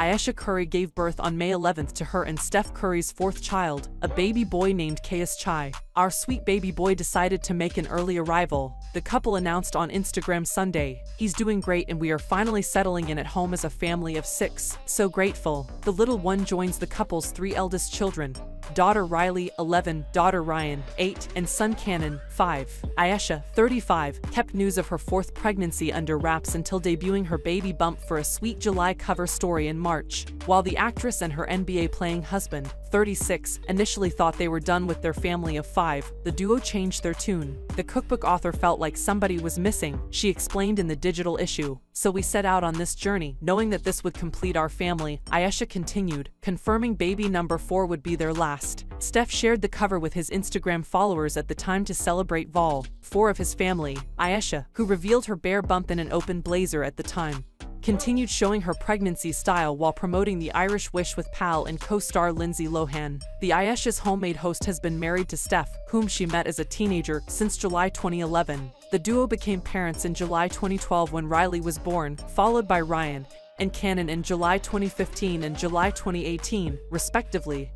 Ayesha Curry gave birth on May 11th to her and Steph Curry's fourth child, a baby boy named Caius Chai. Our sweet baby boy decided to make an early arrival. The couple announced on Instagram Sunday, he's doing great and we are finally settling in at home as a family of six. So grateful. The little one joins the couple's three eldest children, daughter Riley, 11, daughter Ryan, 8, and son Canon, 5. Ayesha, 35, kept news of her fourth pregnancy under wraps until debuting her baby bump for a sweet July cover story in March, while the actress and her NBA-playing husband, 36, initially thought they were done with their family of five, the duo changed their tune. The cookbook author felt like somebody was missing, she explained in the digital issue. So we set out on this journey, knowing that this would complete our family, Ayesha continued, confirming baby number 4 would be their last. Steph shared the cover with his Instagram followers at the time to celebrate Vol, 4 of his family, Ayesha, who revealed her bare bump in an open blazer at the time continued showing her pregnancy style while promoting the Irish Wish with pal and co-star Lindsay Lohan. The Ayesha's homemade host has been married to Steph, whom she met as a teenager, since July 2011. The duo became parents in July 2012 when Riley was born, followed by Ryan and Canon in July 2015 and July 2018, respectively.